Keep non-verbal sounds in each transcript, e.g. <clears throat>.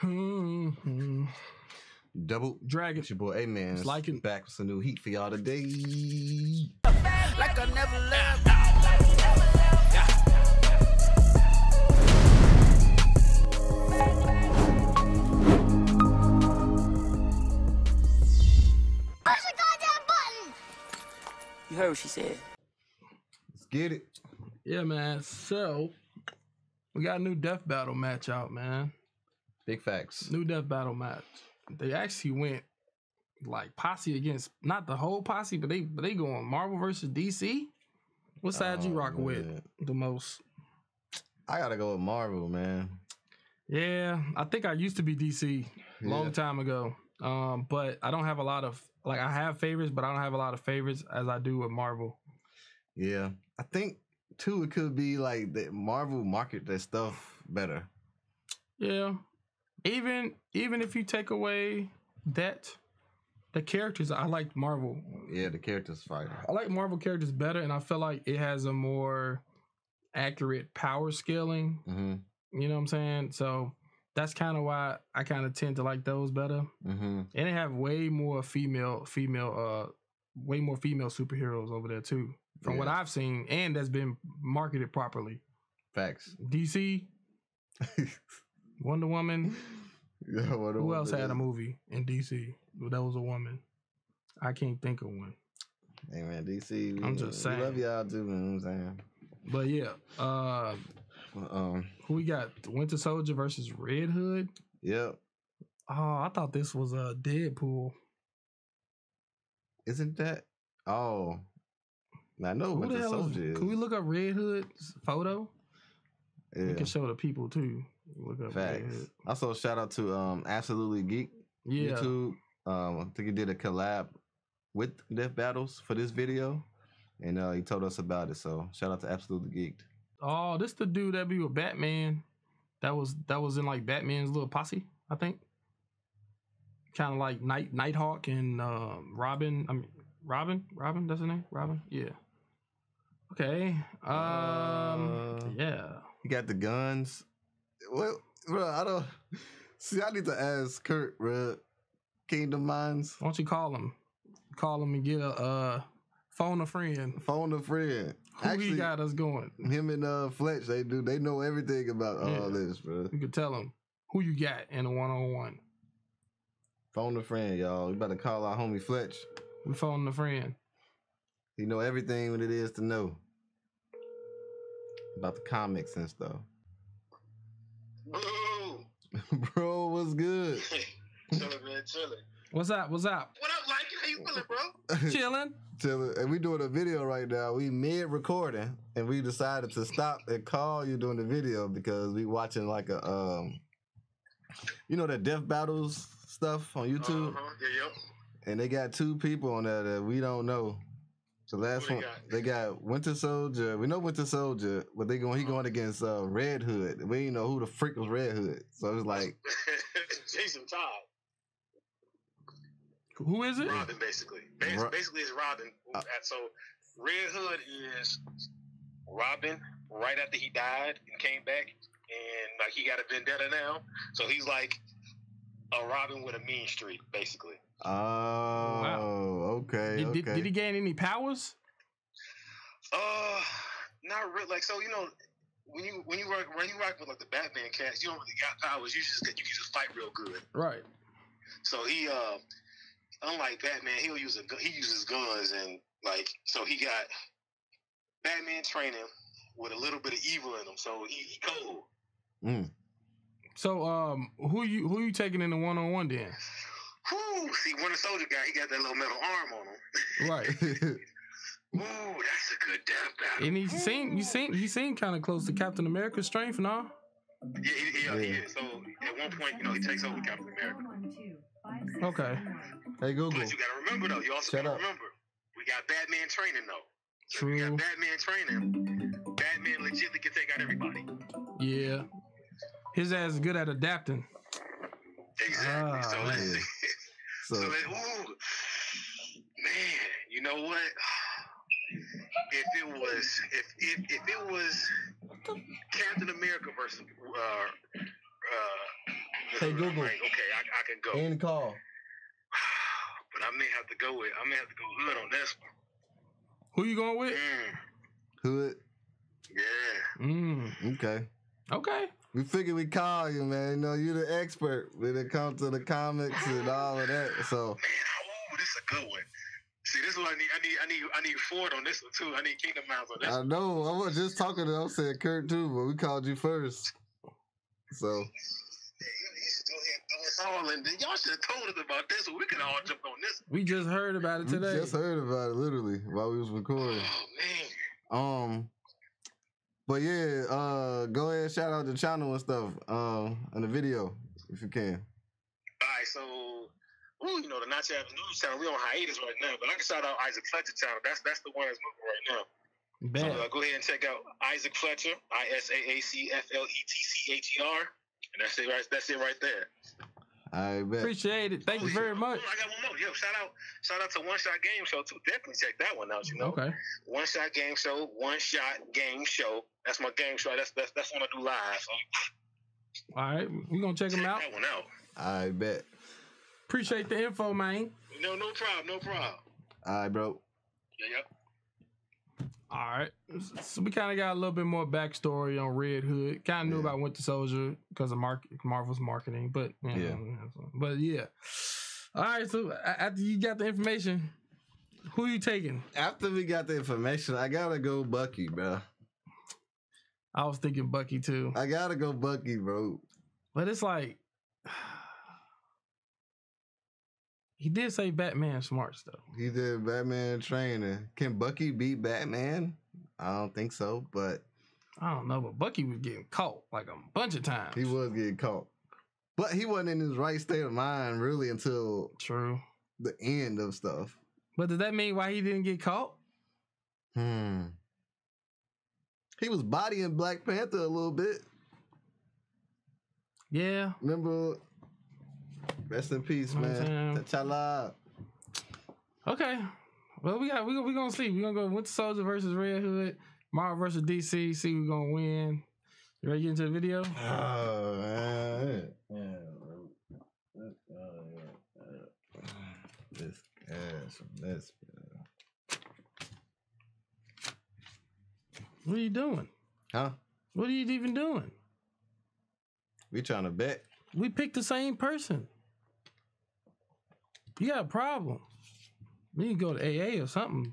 Hmm. Double Dragon. It's your boy Amenz. It's like it. back with some new heat for y'all today. like I never left. Push the goddamn button! You heard what she said. Let's get it. Yeah, man. So we got a new death battle match out, man. Big facts. New death battle match. They actually went like posse against not the whole posse, but they but they going Marvel versus DC. What side you rock rocking with the most? I gotta go with Marvel, man. Yeah, I think I used to be DC long Yeah. time ago. Um, but I don't have a lot of like I have favorites, but I don't have a lot of favorites as I do with Marvel. Yeah. I think too it could be like that Marvel market their stuff better. Yeah. Even even if you take away that the characters, I like Marvel. Yeah, the characters fight. I like Marvel characters better, and I feel like it has a more accurate power scaling. Mm-hmm. You know what I'm saying? So that's kind of why I kind of tend to like those better. Mm-hmm. And they have way more female, female, uh, way more female superheroes over there too, from what I've seen, and that's been marketed properly. Facts. DC, <laughs> Wonder Woman. <laughs> Yeah, what Who else had a movie in DC that was a woman? I can't think of one. Hey man, DC. We, I'm just we love y'all too, man. You know what I'm saying. But yeah, uh, Um, who we got? Winter Soldier versus Red Hood. yep. Oh, I thought this was a uh, Deadpool. Isn't that? Oh, I know Who what the the hell is? soldier is. Can we look up Red Hood's photo? We yeah, can show the people too. Look up facts. Also, shout out to um Appsolutely Geek Yeah, YouTube. Um, I think he did a collab with Death Battles for this video, and uh, he told us about it. So shout out to Appsolutely Geek'D. Oh, this the dude that be with Batman. That was that was in like Batman's little posse, I think. Kind of like Night Nighthawk and um, Robin. I mean Robin. Robin. That's his name. Robin. Yeah. Okay. Um. Uh, yeah. He got the guns. Well, bro, I don't see. I need to ask Kurt, bro. Kingdom Minds, Why don't you call him? Call him and get a uh, phone a friend. phone a friend. Who he got us going? him and uh Fletch, they do. They know everything about Yeah. all this, bro. You could tell him who you got in a one on one. Phone a friend, y'all. We about to call our homie Fletch. We phone a friend. He know everything what it is to know about the comics and stuff. Boo! <laughs> bro, what's good? <laughs> chilling, man, chilling. What's up? What's up? What up, like? How you feeling, bro? <laughs> Chilling. Chilling. And we doing a video right now. We mid recording, and we decided to stop and call you doing the video because we watching like a um, you know that death battles stuff on YouTube, Uh-huh. Yeah, yep. and they got two people on there that we don't know. The last Who one, they they got Winter Soldier. We know Winter Soldier, but they going he going against uh, Red Hood. We ain't know who the freak was Red Hood. So it was like, <laughs> Jason Todd. Who is it? Robin, basically. Bas- Ro- Basically, it's Robin. Uh, so, Red Hood is Robin right after he died and came back, and like he got a vendetta now. So he's like a Robin with a mean streak, basically. oh, okay, Did, okay. did, did he gain any powers? Uh, not really. Like so, you know, when you when you work when you rock with like the Batman cast, you don't really got powers. You just you can just fight real good. Right. So he, uh, unlike Batman, he'll use a gu- he uses guns and like so he got Batman training with a little bit of evil in him. So he, he cold. Mm. So um, who you who you taking in the one on one then? Whew, see, Winter Soldier guy, he got that little metal arm on him. Right. <laughs> Ooh, that's a good death battle. And he seemed you seem he seemed kind of close to Captain America's strength, no? Yeah, he, uh, yeah, he is. So at one point, you know, he takes over Captain America. Okay. hey Google. But you gotta remember though, you also Shut gotta up. remember, we got Batman training though. If we got Batman training. Batman legitimately can take out everybody. Yeah. His ass is good at adapting. Exactly. Ah, so, man. <laughs> so, So it, ooh, man, you know what? <sighs> If it was, if if, if it was Captain America versus uh, uh, the Hey, Google. Right, okay, I, I can go. And call. <sighs> but I may have to go with I may have to go hood on this one. Who you going with? Mm, Hood. yeah. Mm. Okay. Okay. We figured we call you, man. You know, you're the expert when it comes to the comics and all of that. So Man, oh, this is a good one. See, this is what I need. I need. I need. I need Ford on this one too. I need Kingdom Miles on this. I one. know I was just talking to I said Kurt too, but we called you first. So Yeah, you, you should go ahead and us all in. there. Y'all should have told us about this, so we could all jump on this. We just heard about it we today. just heard about it literally while we was recording. Oh man. Um, but yeah, uh, go ahead, shout out the channel and stuff, um, and the video if you can. All right, so. Ooh, you know the Nacho Avenue News channel. We on hiatus right now, but I can shout out Isaac Fletcher channel. That's that's the one that's moving right now. So uh, go ahead and check out Isaac Fletcher, I S A A C F L E T C H E R, and that's it right. That's it right there. I bet. Appreciate it. Thank Oh, you yeah. very much. I got one more. Yo, shout out, shout out to One Shot Game Show too. Definitely check that one out. You know, Okay. One Shot Game Show, One Shot Game Show. That's my game show. That's that's that's what I do live. So All right. We're going to check check them out. that one out. I bet. Appreciate the info, man. No, no problem, no problem. All right, bro. Yeah, yep. All right. So we kind of got a little bit more backstory on Red Hood. Kind of knew Yeah. about Winter Soldier because of Mark Marvel's marketing, but you Yeah. but yeah. All right. So after you got the information, who you taking? After we got the information, I gotta go Bucky, bro. I was thinking Bucky too, I gotta go Bucky, bro. but it's like he did say Batman smarts though. He did Batman training. Can Bucky beat Batman? I don't think so, but I don't know, but Bucky was getting caught like a bunch of times. he was getting caught. But he wasn't in his right state of mind really until true. the end of stuff. But does that mean why he didn't get caught? Hmm. He was bodying Black Panther a little bit. Yeah. Remember? Rest in peace, Know what I'm man. T'Challa. Okay. Well, we got we we gonna see. We gonna go Winter Soldier versus Red Hood, Marvel versus DC. See who's gonna win. You ready to get into the video? Oh, man. This ass mess, What are you doing? Huh? What are you even doing? We trying to bet. We picked the same person. You got a problem. We can go to AA or something.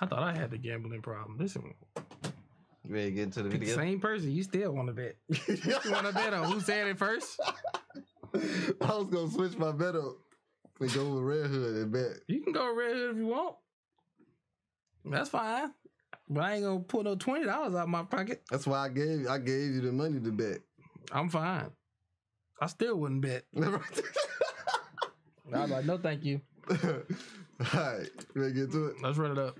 I thought I had the gambling problem. Listen, You ready to get into the video? same person. You still want to bet. <laughs> You want to bet on who said it first? <laughs> I was gonna switch my bet up and go with Red Hood and bet. You can go Red Hood if you want. That's fine. But I ain't gonna pull no twenty dollars out my pocket. That's why I gave I gave you the money to bet. I'm fine. I still wouldn't bet. <laughs> I was like, no, thank you. <laughs> All right, you ready to get to it? Let's run it up.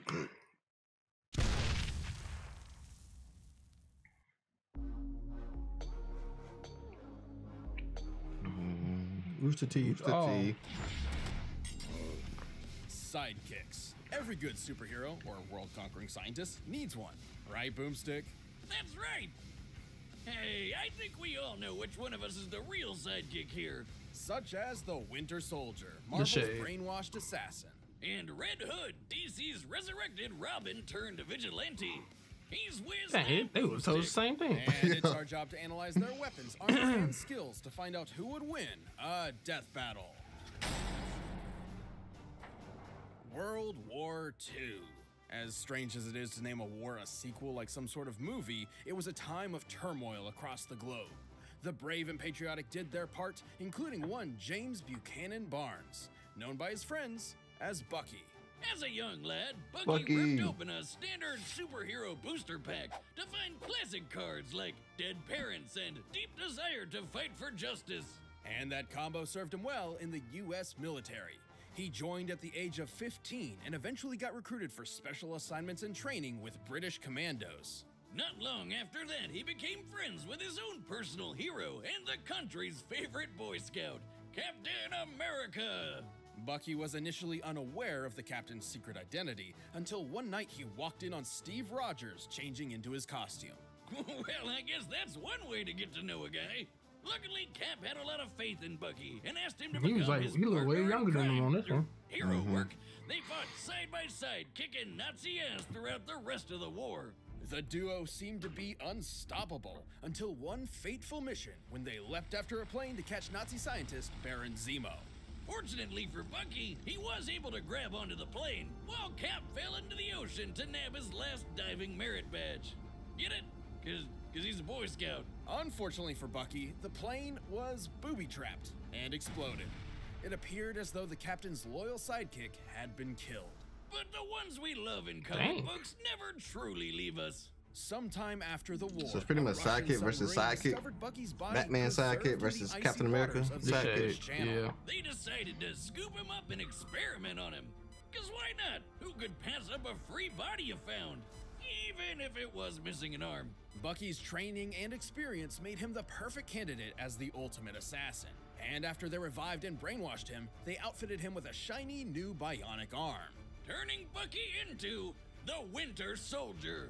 Rooster Teeth. Rooster Oh, Teeth. Sidekicks. Every good superhero or world conquering scientist needs one, right, Boomstick? That's right. Hey, I think we all know which one of us is the real sidekick here. Such as the Winter Soldier, Marvel's brainwashed assassin. And Red Hood, DC's resurrected Robin turned vigilante. He's whiz. dang it. They would told the same thing. And it's our <laughs> job to analyze their weapons, armor, and <clears throat> skills to find out who would win a death battle. World War II. As strange as it is to name a war a sequel like some sort of movie, it was a time of turmoil across the globe. The brave and patriotic did their part, including one James Buchanan Barnes, known by his friends as Bucky. As a young lad, Bucky, Bucky. ripped open a standard superhero booster pack to find classic cards like Dead Parents and Deep Desire to Fight for Justice. And that combo served him well in the US military. He joined at the age of 15 and eventually got recruited for special assignments and training with British commandos. Not long after that, he became friends with his own personal hero and the country's favorite Boy Scout, Captain America. Bucky was initially unaware of the captain's secret identity until one night he walked in on Steve Rogers changing into his costume. <laughs> well, I guess that's one way to get to know a guy. Luckily, Cap had a lot of faith in Bucky and asked him to He was become like- his he looked way younger than him on this one. Hero mm-hmm. work. They fought side by side, kicking Nazi ass throughout the rest of the war. The duo seemed to be unstoppable until one fateful mission when they leapt after a plane to catch Nazi scientist Baron Zemo. Fortunately for Bucky, he was able to grab onto the plane, while Cap fell into the ocean to nab his last diving merit badge. Get it? Cause, cause he's a Boy Scout. Unfortunately for Bucky, the plane was booby trapped and exploded. It appeared as though the captain's loyal sidekick had been killed. But the ones we love in comic Dang. books never truly leave us. Sometime after the war, So it's pretty much Russian sidekick versus submarine sidekick. Bucky's body Batman sidekick versus Captain America the sidekick. Yeah. They decided to scoop him up and experiment on him. Cause why not? Who could pass up a free body you found? Even if it was missing an arm. Bucky's training and experience made him the perfect candidate as the ultimate assassin. And after they revived and brainwashed him, they outfitted him with a shiny new bionic arm. Turning Bucky into the Winter Soldier.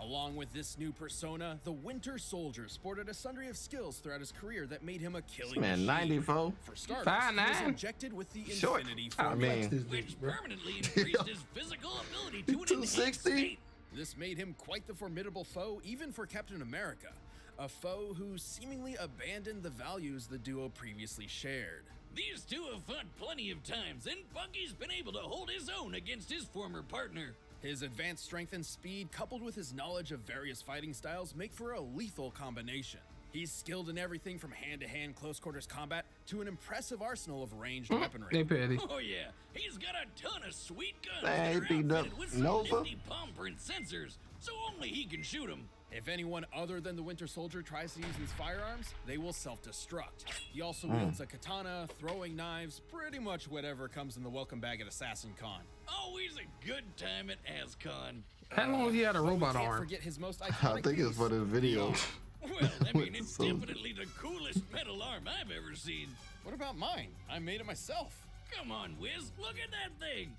Along with this new persona, the Winter Soldier sported a sundry of skills throughout his career that made him a killing Man, machine. 94. For starters, Five he was injected with the Short. Infinity I Formula. mean, which permanently increased his physical ability to <laughs> an enhanced 260? state. This made him quite the formidable foe, even for Captain America. A foe who seemingly abandoned the values the duo previously shared. These two have fought plenty of times, and Bucky's been able to hold his own against his former partner. His advanced strength and speed, coupled with his knowledge of various fighting styles, make for a lethal combination. He's skilled in everything from hand to hand close quarters combat to an impressive arsenal of ranged mm, They weaponry. petty. Oh yeah, he's got a ton of sweet guns Man, that are beat up outfitted with Nova. palm print sensors, so only he can shoot them. If anyone other than the Winter Soldier tries to use these firearms, they will self destruct. He also hmm. wields a katana, throwing knives, pretty much whatever comes in the welcome bag at Assassin Con. Always a good time at ASCON. How long has he had a robot arm? forget his most <laughs> I think it's for the video. Well, I mean, it's Soldier. definitely the coolest metal arm I've ever seen. What about mine? I made it myself. Come on, Wiz, look at that thing.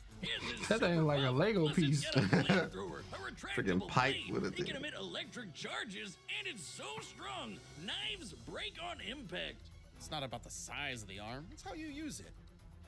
That thing super like a Lego plus it's piece. a <laughs> flamethrower, a Freaking retractable pipe blade. with a It can emit electric charges, and it's so strong, knives break on impact. It's not about the size of the arm, it's how you use it.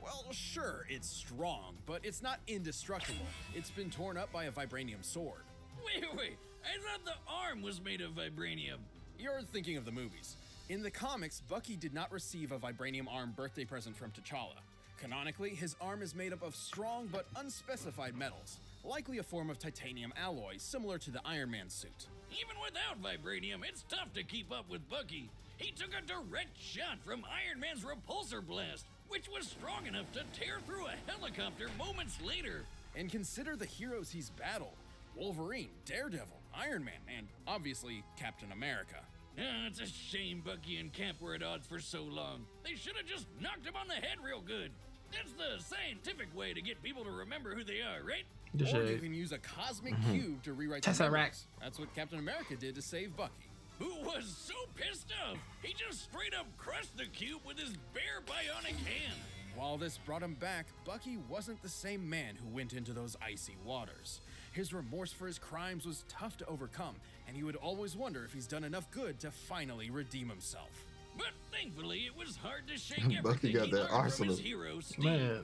Well, sure, it's strong, but it's not indestructible. It's been torn up by a vibranium sword. Wait, wait, I thought the arm was made of vibranium. You're thinking of the movies. In the comics, Bucky did not receive a vibranium arm birthday present from T'Challa. Canonically, his arm is made up of strong but unspecified metals, likely a form of titanium alloy similar to the Iron Man suit. Even without vibranium, it's tough to keep up with Bucky. He took a direct shot from Iron Man's repulsor blast, which was strong enough to tear through a helicopter moments later. And consider the heroes he's battled Wolverine, Daredevil, Iron Man, and obviously Captain America. Ah, it's a shame Bucky and Cap were at odds for so long. They should have just knocked him on the head real good. That's the scientific way to get people to remember who they are, right? Just or you shade. can use a cosmic Mm-hmm. cube to rewrite the Tesseract. memories. That's what Captain America did to save Bucky. Who was so pissed off, he just straight up crushed the cube with his bare bionic hand. While this brought him back, Bucky wasn't the same man who went into those icy waters. His remorse for his crimes was tough to overcome, and he would always wonder if he's done enough good to finally redeem himself. But thankfully, it was hard to shake <laughs> Bucky everything got he that learned from arsenal. his hero, Steve. Man,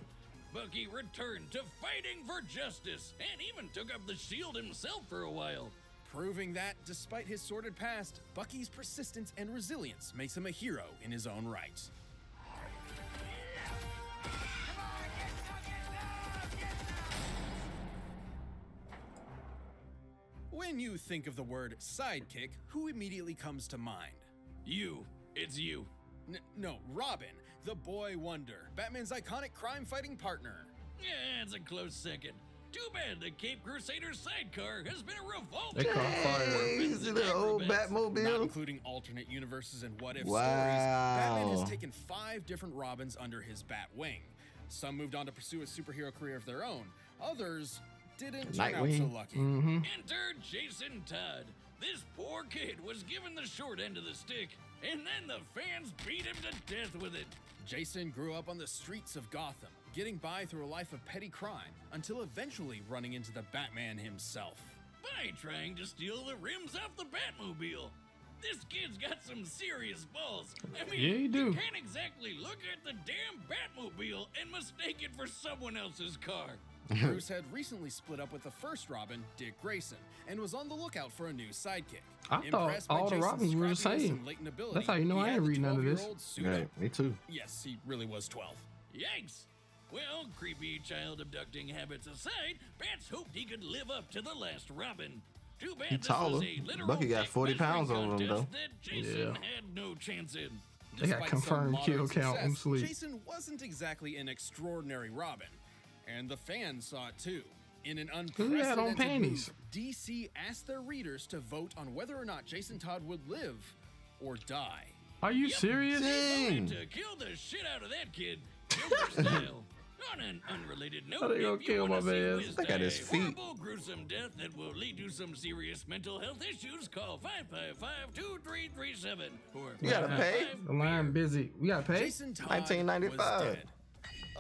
Bucky returned to fighting for justice, and even took up the shield himself for a while. Proving that, despite his sordid past, Bucky's persistence and resilience makes him a hero in his own right. When you think of the word sidekick, who immediately comes to mind? You, it's you. N- no, Robin, the boy wonder, Batman's iconic crime fighting partner. Yeah, it's a close second. Too bad the Cape Crusader sidecar has been a revolt. They caught fire. Hey, you see the old Not including alternate universes and what if Wow. stories, Batman has taken five different Robins under his bat wing. Some moved on to pursue a superhero career of their own, others didn't turn out so Nightwing. lucky. Mm-hmm. Enter Jason Todd. This poor kid was given the short end of the stick, and then the fans beat him to death with it. Jason grew up on the streets of Gotham, getting by through a life of petty crime until eventually running into the Batman himself. by trying to steal the rims off the Batmobile. This kid's got some serious balls. I mean, Yeah, he do. you can't exactly look at the damn Batmobile and mistake it for someone else's car. <laughs> Bruce had recently split up with the first Robin, Dick Grayson, and was on the lookout for a new sidekick. I thought Impressed by all the Robins were the same. and latent ability, That's how you know I had ain't the read none of this. 12-year-old suit Right, up. me too. Yes, he really was 12. Yikes! Well, creepy child abducting habits aside, Bats hoped he could live up to the last Robin. Too bad He this taller. was a literal Bucky got 40 pounds on him, though. That Jason Yeah. had no chance in. They got Despite some confirmed kill count on success, sleep. Jason wasn't exactly an extraordinary Robin, and the fans saw it too. In an he had on unprecedented panties. move, DC asked their readers to vote on whether or not Jason Todd would live or die. Are you serious? They Dang. voted to kill the shit out of that kid, <laughs> style. On an unrelated note, How they gonna if you kill my see man? Wiz Look at die his feet. Horrible, gruesome death that will lead to some serious mental health issues. Call 555-2337 or You gotta pay. 555 The line busy. We gotta pay. Jason Todd 1995.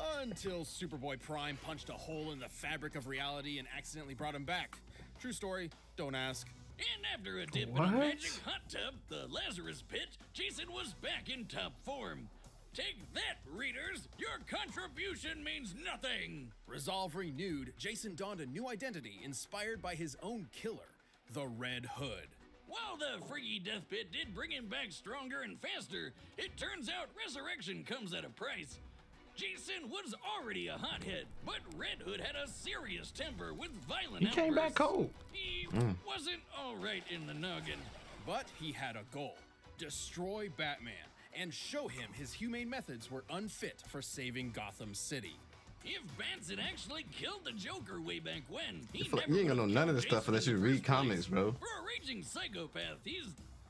Was dead. Until Superboy Prime punched a hole in the fabric of reality and accidentally brought him back. True story, don't ask. And after a dip in a magic hot tub, the Lazarus Pit, Jason was back in top form. Take that, readers! Your contribution means nothing! Resolve renewed, Jason donned a new identity inspired by his own killer, the Red Hood. While the freaky death pit did bring him back stronger and faster, it turns out resurrection comes at a price. Jason was already a hothead, but Red Hood had a serious temper with violent He came back outbursts. cold. He mm. wasn't alright in the noggin. But he had a goal destroy Batman and show him his humane methods were unfit for saving Gotham City. If Bats had actually killed the Joker way back when, he feel like never you ain't gonna know none of killed this stuff unless you read first place. comics, bro. For a raging psychopath, he's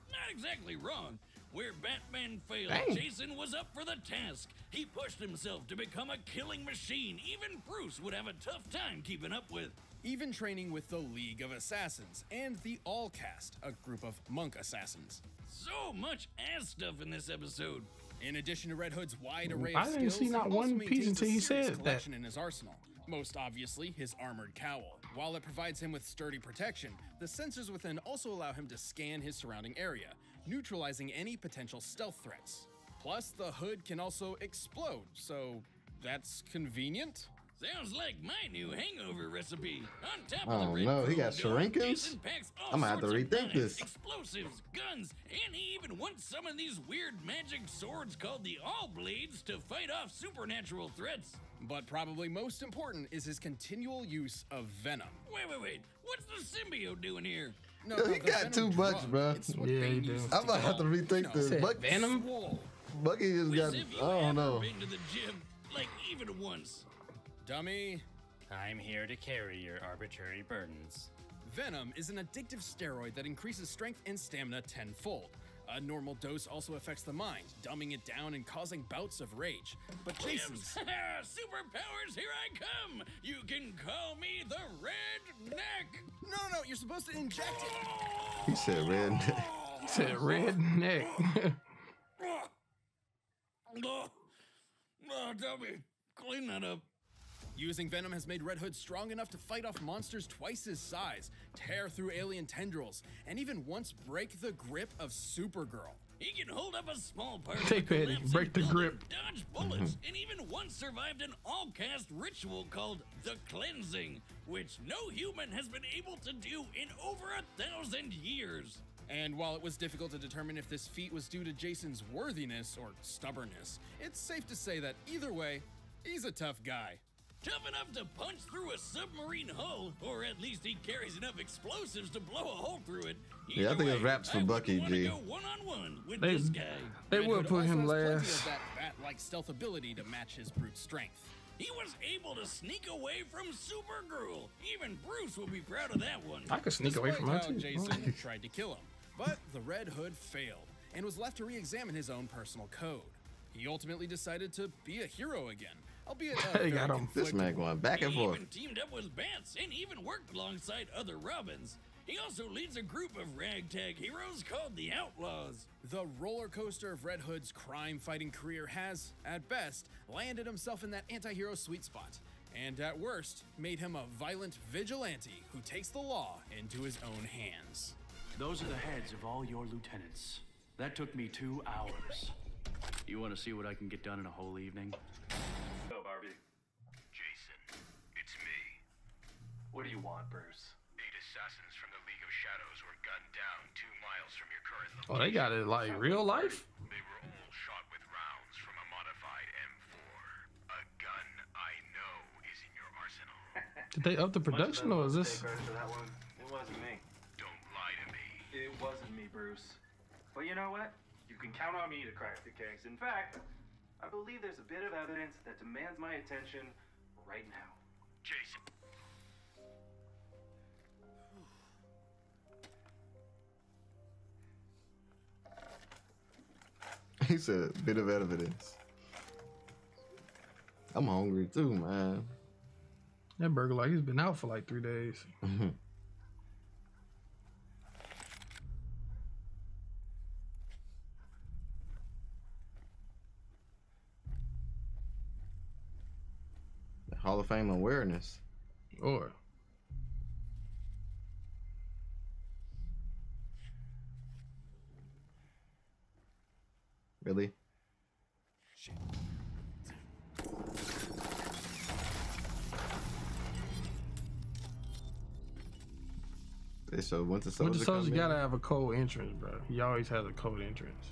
not exactly wrong. Where Batman failed, Dang. Jason was up for the task. He pushed himself to become a killing machine. Even Bruce would have a tough time keeping up with. Even training with the League of Assassins and the All-Caste, a group of monk assassins. So much ass stuff in this episode. In addition to Red Hood's wide array I of didn't skills, see not he also one piece maintains until a he serious said that. collection in his arsenal. Most obviously, his armored cowl. While it provides him with sturdy protection, the sensors within also allow him to scan his surrounding area, neutralizing any potential stealth threats. Plus, the hood can also explode, so that's convenient. Sounds like my new hangover recipe. On top of oh, the Oh, red no, he got dome, shurikens? Jason packs all I'ma have to rethink knives, this. Explosives, guns, and he even wants some of these weird magic swords called the All Blades to fight off supernatural threats. But probably most important is his continual use of venom. Wait, wait, wait. What's the symbiote doing here? No, Yo, no, he the got venom too much, drug. bruh. It's what Yeah, he Bane do. uses I to might have to kill, you rethink know, this. Said Buck, Venom? Bucky just got. As if you I don't know. been to the gym, like even once. Dummy. I'm here to carry your arbitrary burdens. Venom is an addictive steroid that increases strength and stamina tenfold. A normal dose also affects the mind, dumbing it down and causing bouts of rage. But Jason's <laughs> Superpowers, here I come! You can call me the Red Neck! no, no, no, you're supposed to inject it. <laughs> He said red. <laughs> He said redneck. Oh, oh, Dummy, clean that up. Using Venom has made Red Hood strong enough to fight off monsters twice his size, tear through alien tendrils, and even once break the grip of Supergirl. He can hold up a small part Take of a that, collapsing break the grip. dodge bullets, and even once survived an All-Caste ritual called the Cleansing, which no human has been able to do in over a thousand years. And while it was difficult to determine if this feat was due to Jason's worthiness or stubbornness, it's safe to say that either way, he's a tough guy. Tough enough to punch through a submarine hull, or at least he carries enough explosives to blow a hole through it. Yeah, I Either think it's way, raps for I Bucky, G. go one-on-one with They- this guy. They Red would put also him has plenty last. of that bat-like stealth ability to match his brute strength. He was able to sneak away from Supergirl. Even Bruce will be proud of that one. I could sneak away from her how too. Jason tried to kill him, but the Red Hood failed and was left to re-examine his own personal code. He ultimately decided to be a hero again, albeit <laughs> a They very got him. This man going back and he forth. even teamed up with Bats and even worked alongside other Robins. He also leads a group of ragtag heroes called the Outlaws. The roller coaster of Red Hood's crime fighting career has, at best, landed himself in that anti hero sweet spot. and at worst, made him a violent vigilante who takes the law into his own hands. Those are the heads of all your lieutenants. That took me two hours. You want to see what I can get done in a whole evening? Go, Barbie. Jason, it's me. What do you want, Bruce? Eight assassins from the League of Shadows were gunned down two miles from your current location. Oh, they got it like real life. They were all shot with rounds from a modified M4. A gun I know is in your arsenal. <laughs> Did they up the production or is this? that one. It wasn't me. Don't lie to me. It wasn't me, Bruce. But you know what? You can count on me to crack the case. In fact, I believe there's a bit of evidence that demands my attention right now. Jason. <laughs> He said bit of evidence. I'm hungry too, man. That burger like he's been out for like three days. <laughs> Hall of Fame awareness. Or Really? They so Soldier. Winter Soldier come in? gotta have a cold entrance, bro. He always has a cold entrance.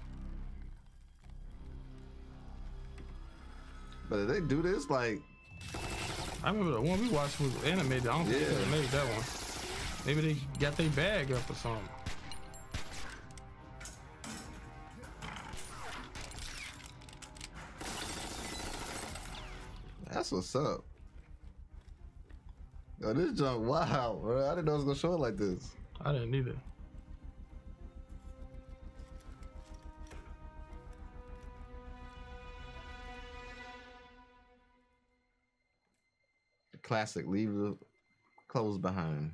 But if they do this, like, I remember the one we watched was animated. I don't think they made that one. Maybe they got their bag up or something. That's what's up. Yo, this junk, wow, bro. I didn't know it was gonna show it like this. I didn't either. Classic. Leave the clothes behind.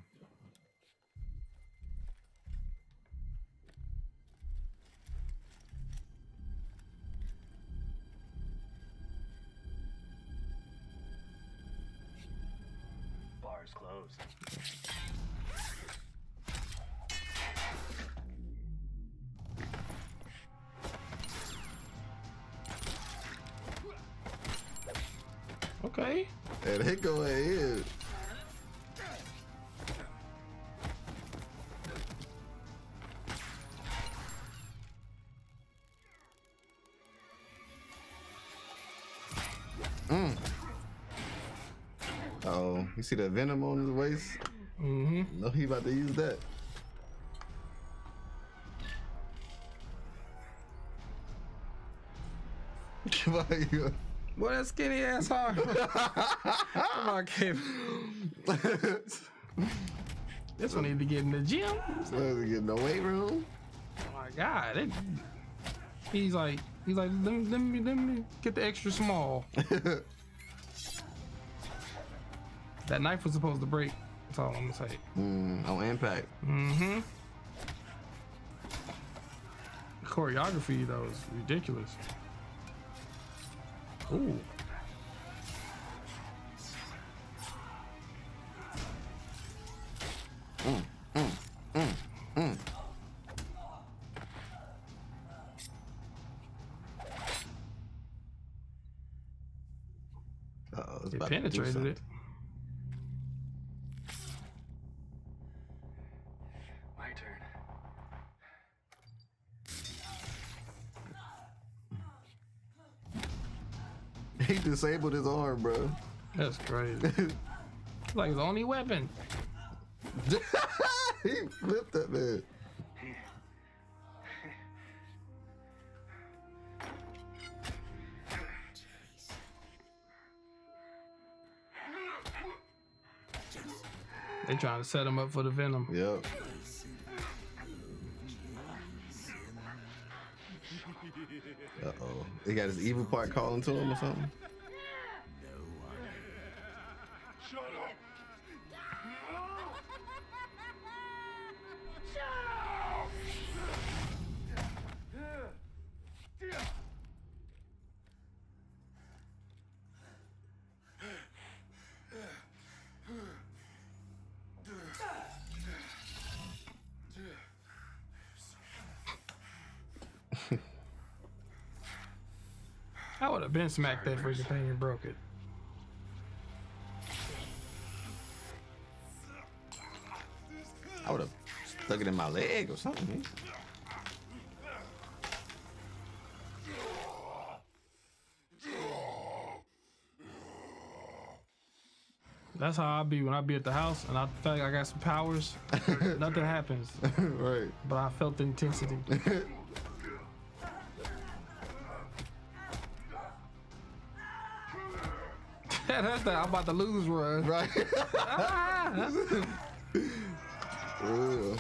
Okay. And they go ahead. Mm. Oh, you see that venom on his waist? Mm-hmm. No, he about to use that. <laughs> On, you. What that skinny ass hard? <laughs> Come on, kid. this one need to get in the gym. This So he get in the weight room. Oh my god. It, he's like he's like let me, let me let me get the extra small. <laughs> that knife was supposed to break. That's all I'm gonna say. Mm, on impact. Mm-hmm. Choreography though is ridiculous. Ooh. Mm, mm, mm. Uh-oh, it's It about to do penetrated it. Disabled his arm, bro. That's crazy. It's <laughs> like his only weapon. <laughs> he flipped that man. They trying to set him up for the venom. Yep. Uh oh. He got his evil part calling to him or something. I would have been smacked that freaking thing and broke it. I would have stuck it in my leg or something. man. That's how I be when I be at the house and I feel like I got some powers. <laughs> Nothing happens, right. but I felt the <laughs> intensity. <laughs> That's that I'm about to lose run. Right. <laughs> Ah. <laughs> Ugh.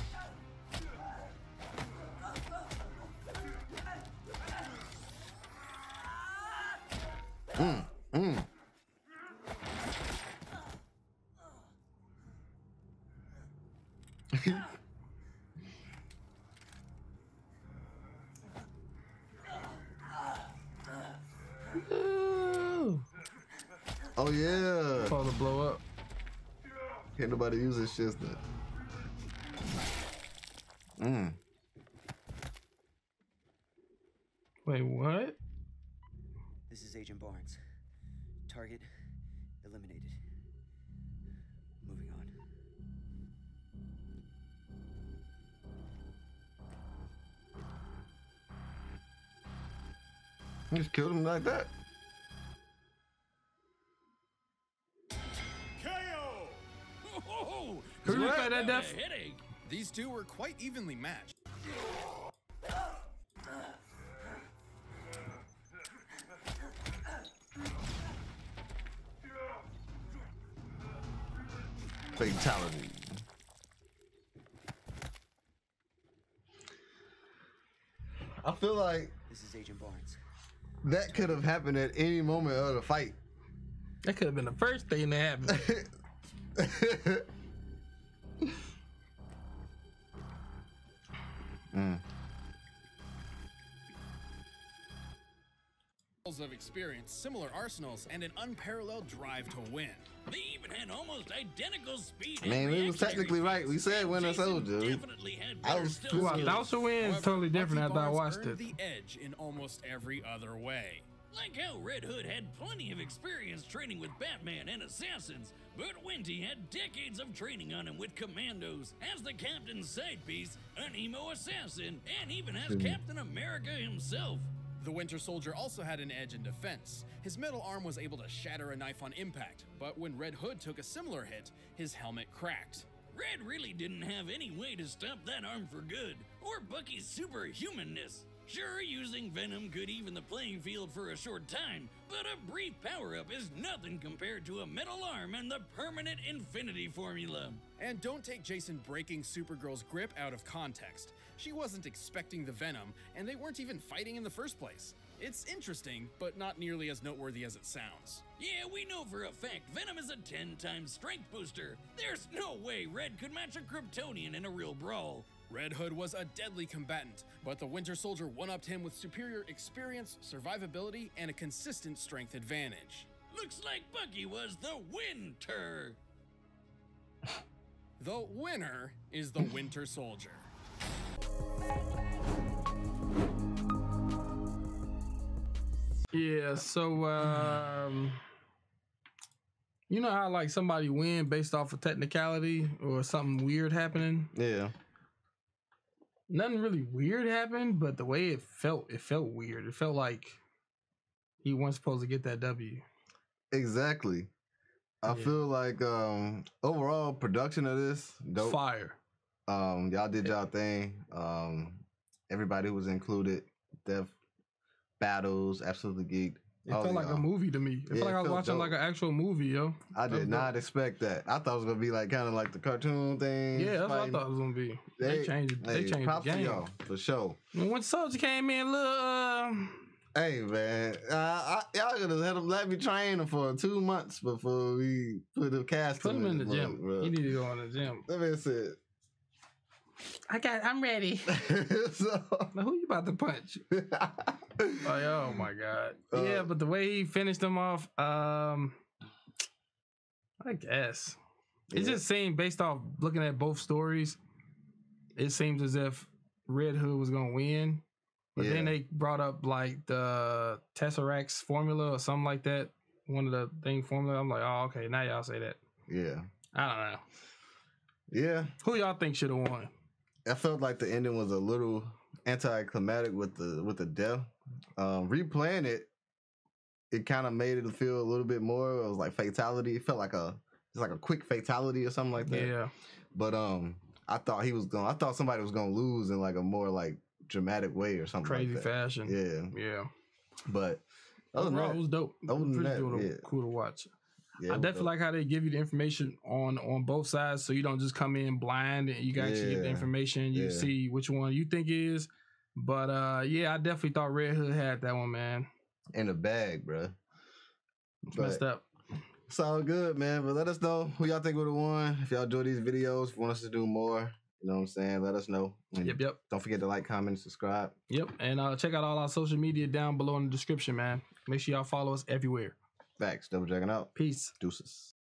Can't nobody use. Mm. Wait, what? This is Agent Barnes. Target eliminated. Moving on. Just killed him like that. That death? Headache. These two were quite evenly matched. Fatality. I feel like This is Agent Barnes. that could have happened at any moment of the fight. That could have been the first thing that happened. <laughs> experience, similar arsenals, and an unparalleled drive to win. They even had almost identical speed. I mean, we was technically right. We said Winter Soldier. We- I was Wow, twisted. Dowser win is However, totally different Bucky after I watched it. the edge in almost every other way. Like how Red Hood had plenty of experience training with Batman and assassins, but Winty had decades of training on him with commandos, as the captain's side piece, an emo assassin, and even as hmm. Captain America himself. The Winter Soldier also had an edge in defense. His metal arm was able to shatter a knife on impact, but when Red Hood took a similar hit, his helmet cracked. Red really didn't have any way to stop that arm for good, or Bucky's superhumanness. Sure, using Venom could even the playing field for a short time, but a brief power up is nothing compared to a metal arm and the permanent infinity formula. And don't take Jason breaking Supergirl's grip out of context. She wasn't expecting the venom, and they weren't even fighting in the first place. It's interesting, but not nearly as noteworthy as it sounds. Yeah, we know for a fact Venom is a 10 times strength booster. There's no way Red could match a Kryptonian in a real brawl. Red Hood was a deadly combatant, but the Winter Soldier one upped him with superior experience, survivability, and a consistent strength advantage. Looks like Bucky was the winter. The winner is the Winter Soldier. <laughs> Yeah, so um you know how like somebody win based off of technicality or something weird happening? Yeah. Nothing really weird happened, but the way it felt, it felt weird. It felt like he wasn't supposed to get that W. Exactly. I Yeah. feel like um overall production of this dope. Fire. Um, y'all did y'all thing. Um, everybody who was included. Death battles, Appsolutely Geek'D. It All felt the, like a um, movie to me. It yeah, felt like it I was watching dope. like an actual movie, yo. I did not expect that. I thought it was gonna be like kind of like the cartoon thing. Yeah, that's what I thought it was gonna be. They, changed it. They changed props the to game. y'all for sure. And when Soldier came in, little uh, Hey man, uh, I, y'all could have let him let me train him for two months before we put the cast. put him in the this gym. bro. He need to go in the gym. That man said. I got. I'm ready. <laughs> so, now who you about to punch? <laughs> Like, oh my god. yeah, Uh, but the way he finished them off, um, I guess it Yeah. just seemed based off looking at both stories, it seems as if Red Hood was gonna win, But then they brought up like the Tesseract's formula or something like that. One of the thing formula. I'm like, oh, okay. Now y'all say that. Yeah. I don't know. Yeah. Who y'all think should have won? I felt like the ending was a little anticlimactic with the with the death. Um, replaying it, it kind of made it feel a little bit more. It was like fatality. It felt like a it's like a quick fatality or something like that. Yeah. But um, I thought he was going. to I thought somebody was gonna lose in like a more like dramatic way or something. Crazy like that. fashion. Yeah. Yeah. But other than Overall, that, it was dope. other than that, to, yeah. cool to watch. Yeah, I definitely like how they give you the information on on both sides, so you don't just come in blind and you can actually get the information. You Yeah. see which one you think is. But uh yeah, I definitely thought Red Hood had that one, man. in the bag, bro. It's messed up. It's all good, man. But let us know who y'all think would have won. If y'all enjoy these videos, if you want us to do more, you know what I'm saying? Let us know. And Yep, yep. Don't forget to like, comment, and subscribe. Yep. And uh check out all our social media down below in the description, man. Make sure y'all follow us everywhere. Facts. Double checking out. Peace. Deuces.